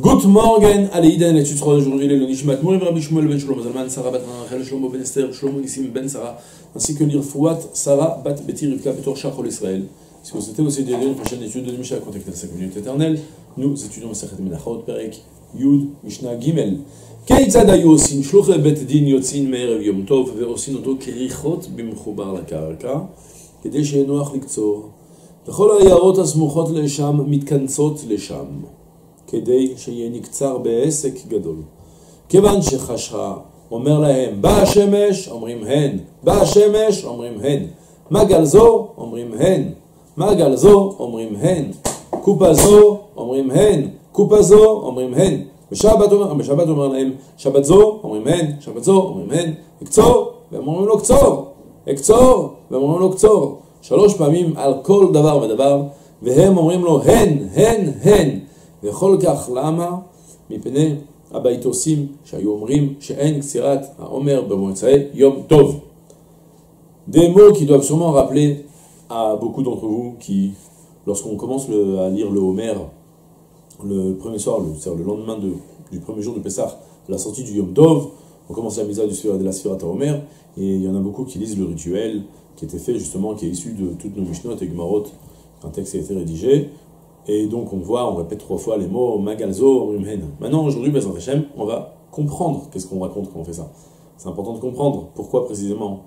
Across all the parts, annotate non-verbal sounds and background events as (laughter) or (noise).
גוט מורגן על עידן לצ'וץ חודש ורבי אלו נשמת מורי ורבי שמואל בן שלום וזלמן שרה בת רחל שלמה בן אסתר שלמה ניסים בן שרה נסיק לרפואת שרה בת ביתי רבקה בתור שחו לישראל סקוסטי ועושה דיון פרשת נשיאות דודים של הקונטקט על סגוניות אטרנל נו זה תשאיר מסכת מנחות פרק י' משנה ג' כיצד היו עושים שלוחי בית דין יוצאים מערב יום טוב ועושים אותו כריחות במחובר לקרקע כדי שינוח לקצור? וכל היערות הסמוכות לשם מתכנסות לשם. כדי שיהיה נקצר בעסק גדול. כיוון שחשכה, אומר להם, באה השמש, אומרים הן, באה השמש, אומרים הן, מה גל זו, אומרים הן, מה גל זו, אומרים הן, קופה זו, אומרים הן, קופה זו, אומרים הן. בשבת אומר, בשבת אומר להם, שבת זו, אומרים הן, שבת זו, אומרים הן, אקצור, והם אומרים לו קצור, אקצור, והם אומרים לו קצור. שלוש פעמים על כל דבר ודבר, והם אומרים לו הן, הן, הן. וכל כך למה? מפני הביתוסים שהיו אומרים שאין קצירת העומר במוצאי יום טוב. Des mots qui doivent sûrement rappeler à beaucoup d'entre vous qui, lorsqu'on commence le, à lire le Homer, le premier soir, c'est-à-dire le lendemain de, du premier jour de Pessah, la sortie du Yom Tov, on commence la mise du de la Sfirat Homer, et il y en a beaucoup qui lisent le rituel qui était fait justement, qui est issu de toutes nos Mishnot et Gemarot, un texte qui a été rédigé, et donc on voit, on répète trois fois les mots Magalzo, Rumhen. Maintenant, aujourd'hui, on va comprendre qu'est-ce qu'on raconte quand on fait ça. C'est important de comprendre pourquoi précisément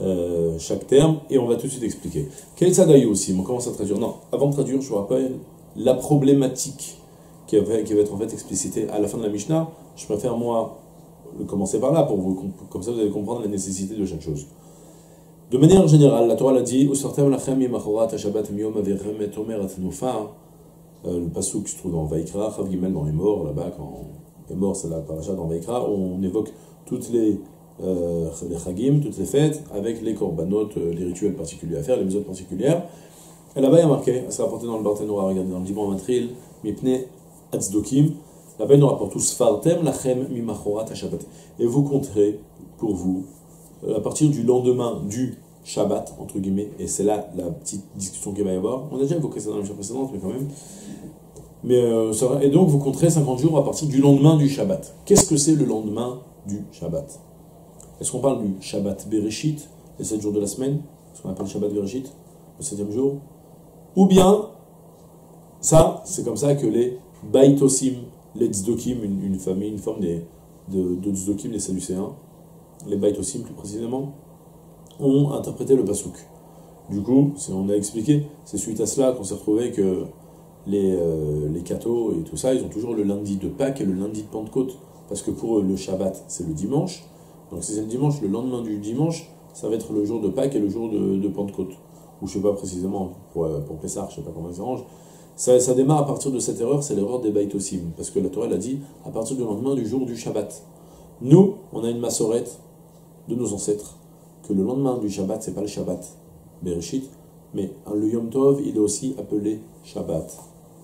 euh, chaque terme, et on va tout de suite expliquer. Quel aussi? On commence à traduire? Non, avant de traduire, je vous rappelle la problématique qui va, être en fait explicitée à la fin de la Mishnah. Je préfère moi commencer par là pour vous, comme ça vous allez comprendre la nécessité de chaque chose. De manière générale, la Torah l'a dit, euh, le pasuk se trouve dans Vaikra, Gimel dans les morts, là-bas, quand les morts, c'est la paracha dans Vaikra, on évoque toutes les, euh, Chagim, toutes les fêtes, avec les korbanot, euh, les rituels particuliers à faire, les méthodes particulières. Et là-bas, il y a marqué, c'est rapporté dans le Barthénora, regardez, dans le Dibon Matril, Mipne Atzdokim, là-bas, il nous rapporte tous Fartem Lachem Mimachorat Shabbat. Et vous compterez pour vous, à partir du lendemain du Shabbat, entre guillemets, et c'est là la petite discussion qu'il va y avoir. On a déjà évoqué ça dans la mission précédente, mais quand même. Mais, euh, et donc, vous compterez 50 jours à partir du lendemain du Shabbat. Qu'est-ce que c'est le lendemain du Shabbat? Est-ce qu'on parle du Shabbat Bereshit, les 7 jours de la semaine, ce qu'on appelle Shabbat Bereshit, le 7 jour? Ou bien, ça, c'est comme ça que les Baitosim, les Tzdokim, une, famille, une forme des, de, de Tzdokim, les Sadducéens, les Baitosim plus précisément, ont interprété le Pasuk. Du coup, on a expliqué, c'est suite à cela qu'on s'est retrouvé que les, euh, les cathos et tout ça, ils ont toujours le lundi de Pâques et le lundi de Pentecôte. Parce que pour eux, le Shabbat, c'est le dimanche. Donc si c'est le dimanche, le lendemain du dimanche, ça va être le jour de Pâques et le jour de, Pentecôte. Ou je sais pas précisément, pour, euh, pour Pessah, je sais pas comment ils s'arrangent. Ça, ça, démarre à partir de cette erreur, c'est l'erreur des Baitosim. Parce que la Torah a dit à partir du lendemain du jour du Shabbat. Nous, on a une massorette de nos ancêtres que le lendemain du Shabbat, c'est pas le Shabbat Bereshit, mais le Yom Tov, il est aussi appelé Shabbat.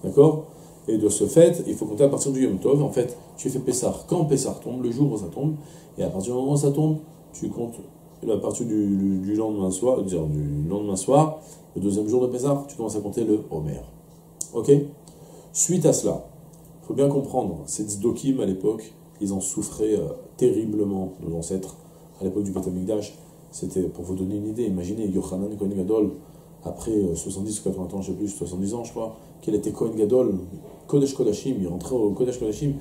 D'accord? Et de ce fait, il faut compter à partir du Yom Tov. En fait, tu fais Pessah quand Pessah tombe, le jour où ça tombe, et à partir du moment où ça tombe, tu comptes à partir du, lendemain soir, dire du lendemain soir, le deuxième jour de Pessah, tu commences à compter le Homer. Ok? Suite à cela, il faut bien comprendre, ces Tzdokim à l'époque, ils en souffraient euh, terriblement, nos ancêtres, à l'époque du Beth c'était pour vous donner une idée, imaginez Yochanan Kohen Gadol, après 70 ou 80 ans, je sais plus, 70 ans je crois, qu'il était Kohen Gadol, Kodesh Kodashim, il rentrait au Kodesh Kodashim,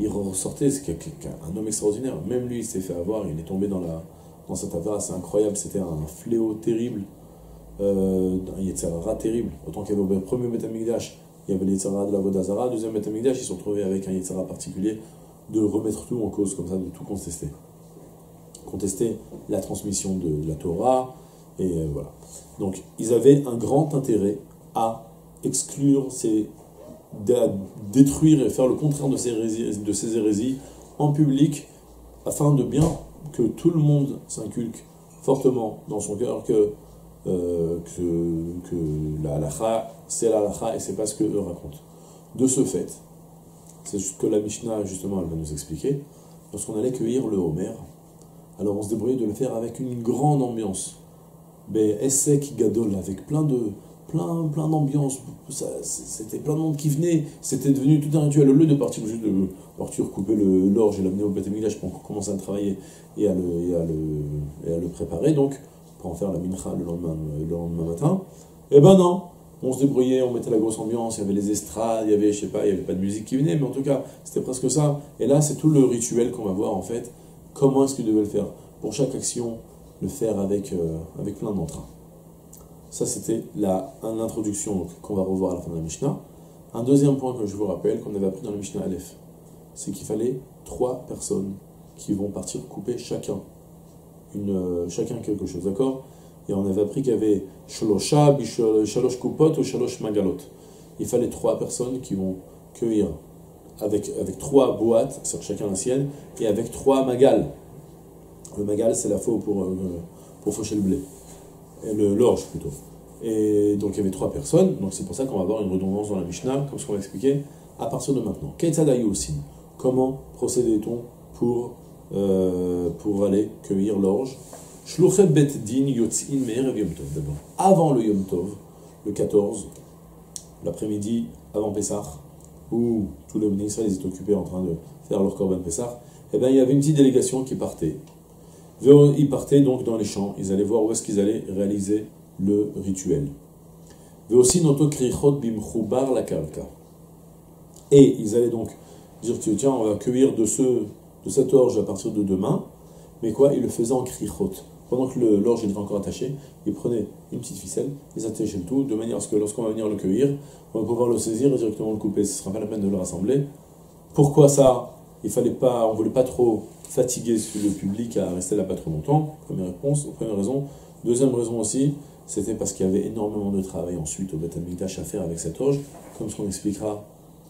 il ressortait, c'est un homme extraordinaire, même lui il s'est fait avoir, il est tombé dans, la, dans cette c'est incroyable, c'était un fléau terrible, euh, un Yetzerara terrible, autant qu'il y avait au premier Metamigdash, il y avait le Yetzerara de la Vodazara, deuxième Metamigdash, ils se sont trouvés avec un Yetzerara particulier, de remettre tout en cause comme ça, de tout contester contester la transmission de la Torah, et euh, voilà. Donc, ils avaient un grand intérêt à exclure ces, à détruire et faire le contraire de ces, hérésies, de ces hérésies en public, afin de bien que tout le monde s'inculque fortement dans son cœur que, euh, que, que la halakha, c'est la halakha et c'est pas ce qu'eux racontent. De ce fait, c'est ce que la Mishnah, justement, elle va nous expliquer, lorsqu'on allait cueillir le Homer, alors on se débrouillait de le faire avec une grande ambiance. Mais Essek Gadol, avec plein de, plein, plein d'ambiance, c'était plein de monde qui venait, c'était devenu tout un rituel. Au lieu de partir juste de partir couper l'orge et l'amener au Beth pour commencer à travailler et à, le, et, à le, et à le préparer, donc pour en faire la mincha le lendemain, le lendemain matin, eh ben non, on se débrouillait, on mettait la grosse ambiance, il y avait les estrades, il y avait, je sais pas, il y avait pas de musique qui venait, mais en tout cas, c'était presque ça. Et là, c'est tout le rituel qu'on va voir en fait, comment est-ce qu'il devait le faire? Pour chaque action, le faire avec, euh, avec plein d'entrain. Ça, c'était l'introduction qu'on va revoir à la fin de la Mishnah. Un deuxième point que je vous rappelle, qu'on avait appris dans la Mishnah Aleph, c'est qu'il fallait trois personnes qui vont partir couper chacun, une, euh, chacun quelque chose, d'accord? Et on avait appris qu'il y avait shalosha, shalosh kupot ou shalosh magalot. Il fallait trois personnes qui vont cueillir avec, avec trois boîtes, c'est chacun la sienne, et avec trois magales. Le magal, c'est la faux pour, euh, pour faucher le blé. L'orge plutôt. Et donc il y avait trois personnes, donc c'est pour ça qu'on va avoir une redondance dans la Mishnah, comme ce qu'on va expliquer à partir de maintenant. aussi Comment procédait-on pour, euh, pour aller cueillir l'orge? Bet din yotzin yom tov d'abord. Avant le yom tov, le 14, l'après-midi, avant Pessah, où tous les ministres étaient occupés en train de faire leur korban Pessah, eh bien, il y avait une petite délégation qui partait. Ils partaient donc dans les champs, ils allaient voir où est-ce qu'ils allaient réaliser le rituel. Et ils allaient donc dire tiens, on va cueillir de, ce, de cette orge à partir de demain, mais quoi? Ils le faisaient en krichot. Pendant que l'orge était encore attaché, ils prenaient une petite ficelle, ils attachaient le tout, de manière à ce que lorsqu'on va venir le cueillir, on va pouvoir le saisir et directement le couper. Ce ne sera pas la peine de le rassembler. Pourquoi ça? Il fallait pas, on voulait pas trop fatiguer le public à rester là pas trop longtemps. Première réponse, première raison. Deuxième raison aussi, c'était parce qu'il y avait énormément de travail ensuite au Beth à faire avec cette orge, comme ce qu'on expliquera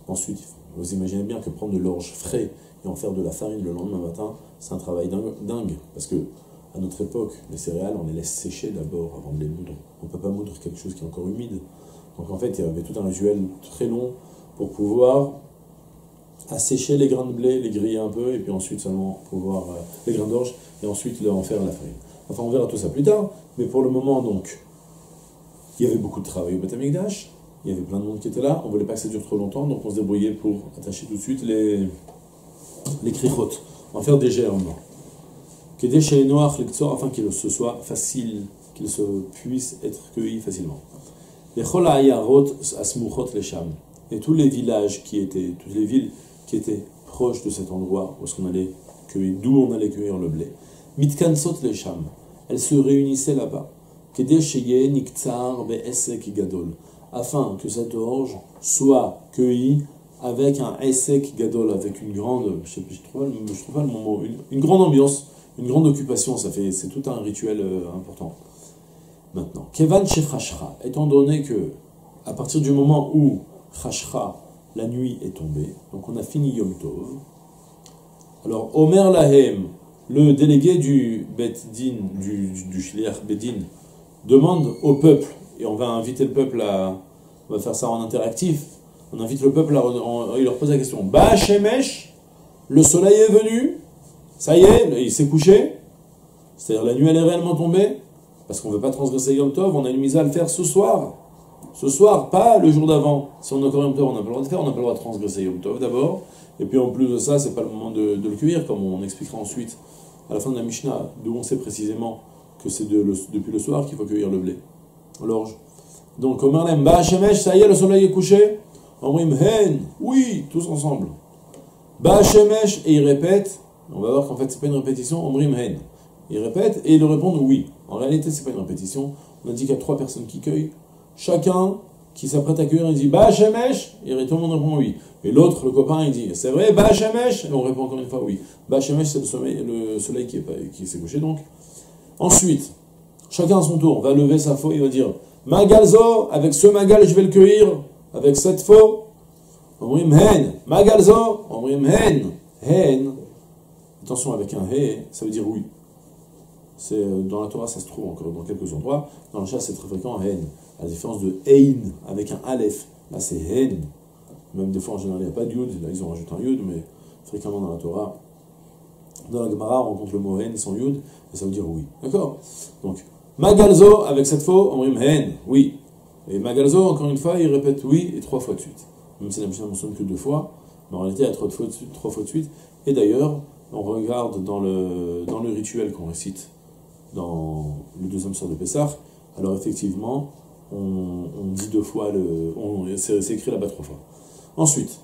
ensuite. Vous imaginez bien que prendre de l'orge frais et en faire de la farine le lendemain matin, c'est un travail dingue, parce que à notre époque, les céréales, on les laisse sécher d'abord avant de les moudre. On ne peut pas moudre quelque chose qui est encore humide. Donc en fait, il y avait tout un rituel très long pour pouvoir assécher les grains de blé, les griller un peu, et puis ensuite seulement pouvoir euh, les grains d'orge, et ensuite en faire la farine. Enfin, on verra tout ça plus tard, mais pour le moment, donc, il y avait beaucoup de travail au Beth il y avait plein de monde qui était là, on ne voulait pas que ça dure trop longtemps, donc on se débrouillait pour attacher tout de suite les, les crichotes. Va faire des germes. Que des chez noirs, afin qu'il se soit facile, qu'il se puisse être cueilli facilement. Les cholayarot asmuchot les sham. Et tous les villages qui étaient, toutes les villes qui étaient proches de cet endroit où on allait cueillir, d'où on allait cueillir le blé. Mitkansot les sham. Elles se réunissaient là-bas. gadol afin que cette orge soit cueillie avec un esek gadol, avec une grande, je, je, trouve, pas le mot, une, grande ambiance, une grande occupation, ça fait, c'est tout un rituel euh, important. Maintenant, Kevan Shechashra, étant donné que, à partir du moment où Chashra, la nuit est tombée, donc on a fini Yom Tov, alors Omer Lahem, le délégué du Bet Din, du, du Shliach Bedin, demande au peuple, et on va inviter le peuple à, on va faire ça en interactif. On invite le peuple, à, il leur pose la question. Bah, Shemesh, le soleil est venu, ça y est, il s'est couché. C'est-à-dire la nuit elle est réellement tombée, parce qu'on ne veut pas transgresser Yom Tov, on a une mise à le faire ce soir. Ce soir, pas le jour d'avant. Si on a encore Yom Tov, on n'a pas le droit de faire, on n'a pas le droit de transgresser Yom Tov d'abord. Et puis en plus de ça, c'est pas le moment de, le cueillir, comme on expliquera ensuite à la fin de la Mishnah, d'où on sait précisément que c'est depuis le soir qu'il faut cueillir le blé, l'orge. Donc, Omer Ba Shemesh, ça y est, le soleil est couché. Omrim Hen, oui, tous ensemble. Ba Shemesh, et il répète, on va voir qu'en fait, c'est pas une répétition, Omrim Hen. Il répète et ils répondent oui. En réalité, c'est pas une répétition. On a dit qu'il y a trois personnes qui cueillent. Chacun qui s'apprête à cueillir, il dit Ba Shemesh, et tout le monde répond oui. Et l'autre, le copain, il dit C'est vrai, Ba Shemesh Et on répond encore une fois oui. Ba Shemesh, c'est le soleil, le soleil qui, est, qui s'est couché donc. Ensuite, chacun à son tour va lever sa faux, il va dire Magalzo, avec ce magal, je vais le cueillir, avec cette faux. Omrim hen. Magalzo, omrim hen. Hen. Attention, avec un he, ça veut dire oui. C'est, euh, dans la Torah, ça se trouve encore dans quelques endroits. Dans le chat, c'est très fréquent, hen. À la différence de ein, avec un aleph. Là, c'est hen. Même des fois, en général, il n'y a pas de yud. Là, ils ont rajouté un yud, mais fréquemment dans la Torah. Dans la Gemara, on rencontre le mot hen sans yud, et ça veut dire oui. D'accord? Donc, Magalzo, avec cette faux, on hen, oui. Et Magalzo, encore une fois, il répète oui et trois fois de suite. Même si la Mishnah ne mentionne que deux fois, mais en réalité, il y a trois fois de. Trois fois de suite. Et d'ailleurs, on regarde dans le, rituel qu'on récite dans le deuxième sort de Pessah, alors effectivement, on, dit deux fois le. C'est écrit là-bas trois fois. Ensuite,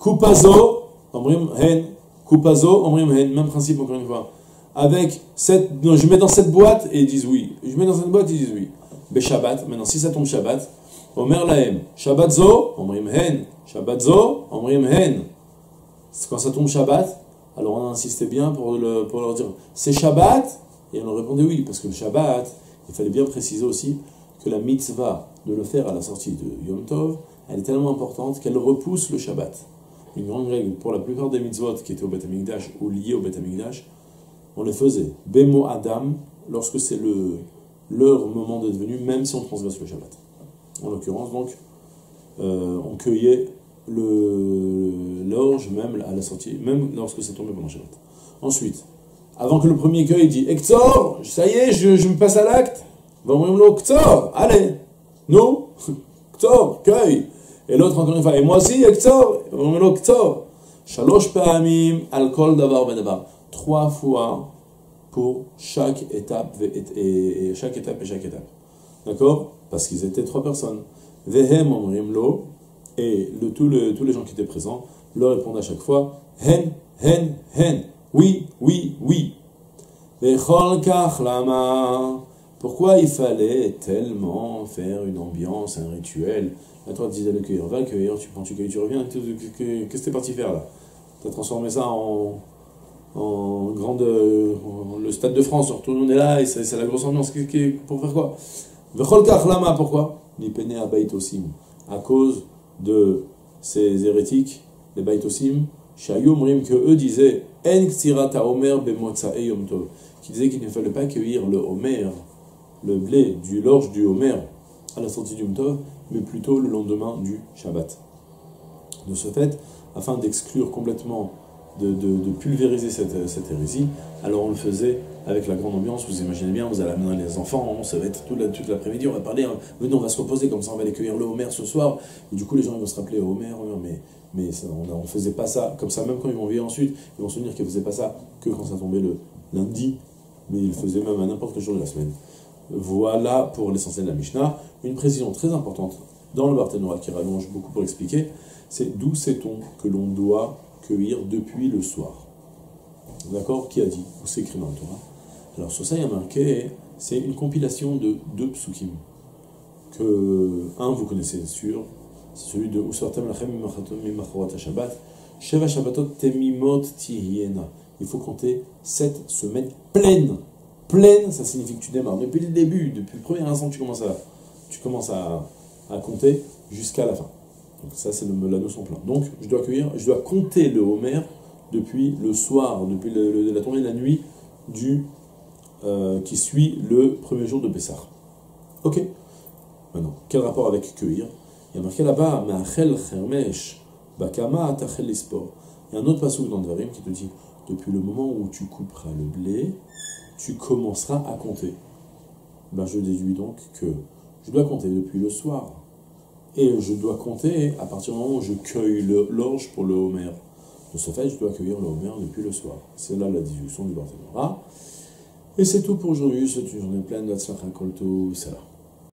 Kupazo, Omrim Hen, Kupazo, Omrim Hen, même principe encore une fois. Avec cette. je mets dans cette boîte et ils disent oui. Je mets dans cette boîte et ils disent oui. Shabbat, maintenant si ça tombe Shabbat, Omer Lahem, Shabbat Zo, Omrim Hen, Shabbat Zo, Omrim Hen. Quand ça tombe Shabbat, alors on insistait bien pour, le, pour leur dire c'est Shabbat? Et on leur répondait oui, parce que le Shabbat, il fallait bien préciser aussi que la mitzvah de le faire à la sortie de Yom Tov, elle est tellement importante qu'elle repousse le Shabbat. Une grande règle pour la plupart des mitzvot qui étaient au Beth Amikdash ou liés au Beth Amikdash, on les faisait Bemo Adam lorsque c'est le, leur moment d'être venu, même si on transgresse le Shabbat. En l'occurrence, donc, euh, on cueillait l'orge même à la sortie, même lorsque c'est tombé pendant Shabbat. Ensuite, avant que le premier cueille, dit Ektor, ça y est, je, me passe à l'acte. Ktor, allez, nous, (laughs) Ktor, cueille. Et l'autre encore une fois, et moi aussi, Ektor, Ktor. Shalosh Pa'amim, alcool davar bedavar. Trois fois pour chaque étape et, chaque étape et chaque étape. D'accord? Parce qu'ils étaient trois personnes. Vehem omrim et le, tous les gens qui étaient présents leur répondent à chaque fois Hen, hen, hen. Oui, oui, oui. Pourquoi il fallait tellement faire une ambiance, un rituel? Là, toi, tu disais le cueillir, va le cueillir, tu prends, tu cueilles, tu reviens. Qu'est-ce que tu es parti faire là? Tu as transformé ça en, en grande. le stade de France, tout le monde est là et c'est la grosse ambiance. Pour faire quoi? Pourquoi? À cause de ces hérétiques, les Baitosim, Shayomrim, que eux disaient En Omer Yom Tov, qui disaient qu'il ne fallait pas cueillir le Homer, le blé du l'orge du Homer à la sortie du Yom Tov, mais plutôt le lendemain du Shabbat. De ce fait, afin d'exclure complètement de, pulvériser cette, cette, hérésie. Alors on le faisait avec la grande ambiance, vous imaginez bien, vous allez amener les enfants, ça va être toute l'après-midi, on va parler, hein. on va se reposer, comme ça on va aller cueillir le Homer ce soir. Du coup les gens vont se rappeler Homer, mais, mais on ne faisait pas ça, comme ça même quand ils vont vivre ensuite, ils vont se souvenir qu'ils ne faisaient pas ça que quand ça tombait le lundi, mais ils le faisaient même à n'importe quel jour de la semaine. Voilà pour l'essentiel de la Mishnah. Une précision très importante dans le Barthénois qui rallonge beaucoup pour expliquer, c'est d'où sait-on que l'on doit cueillir depuis le soir? D'accord? Qui a dit Où c'est écrit dans le Torah? Alors marqué, c'est une compilation de deux psukim. Que, un, vous connaissez sûr, c'est celui de Usartem Lachem Shabbat. Sheva Shabbatot Temimot Tihiena. Il faut compter sept semaines pleines. Pleines, ça signifie que tu démarres depuis le début, depuis le premier instant tu commences à, tu commences à, à compter jusqu'à la fin. Donc ça, c'est la notion plein. Donc, je dois accueillir, je dois compter le Homer depuis le soir, depuis la tournée de la nuit du, euh, qui suit le premier jour de Pessah. Ok Maintenant, quel rapport avec cueillir? Il y a marqué là-bas, Ma'achel bakama atachel ispor. Il y a un autre passage dans Dvarim qui te dit, depuis le moment où tu couperas le blé, tu commenceras à compter. Ben, je déduis donc que je dois compter depuis le soir et je dois compter à partir du moment où je cueille l'orge pour le Homer. De ce fait, je dois cueillir le Homer depuis le soir. C'est là la discussion du Barthénora. Et c'est tout pour aujourd'hui. C'est une journée pleine de. Salam.